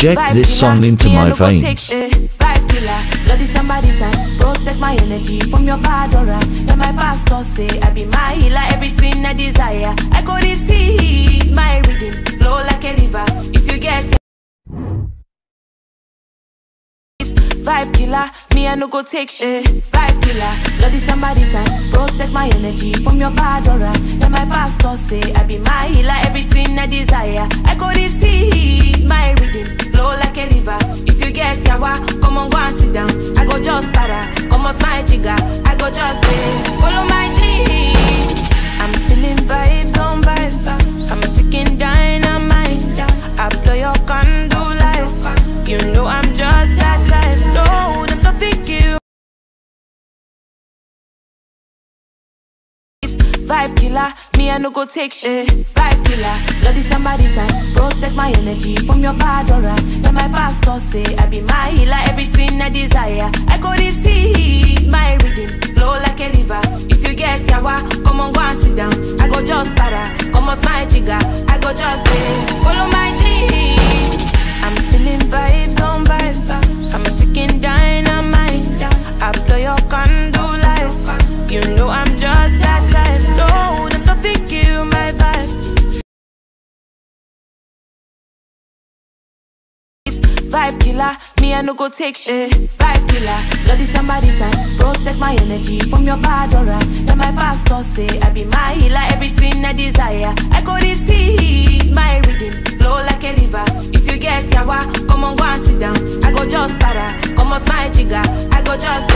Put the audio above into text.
inject this song into my veins. Eh, bloody somebody time, protect my energy from your bad aura. Then my pastor say I be my healer, everything I desire. I go receive my rhythm, flow like a river. If you get Vibe killer, me I no go take shit. Vibe killer, bloody Samaritan, protect my energy from your bad aura. Then my pastor say I be my healer, everything I desire. I go on go and sit down. I go just para, come off my jigger. I go just pay, follow my dream. I'm feeling vibes on vibes. I'm a ticking dynamite. I blow your candle light. You know I'm just that type. No, to think you. Vibe killer, me I no go take shit. Vibe killer, bloody Samaritan, protect my energy from your bad aura. Then my pastor say I be my healer, everything I desire. I go receive my rhythm, flow like a river. If you get yawa, come on go and sit down. I go just para, come off my jigger. Vibe killer, me I no go take shit. Vibe killer, bloody Samaritan. Protect my energy from your bad aura. Then my pastor say I be my healer, everything I desire. I go receive my rhythm flow like a river. If you get yawa, come on go and sit down. I go just para, come on my jigger. I go just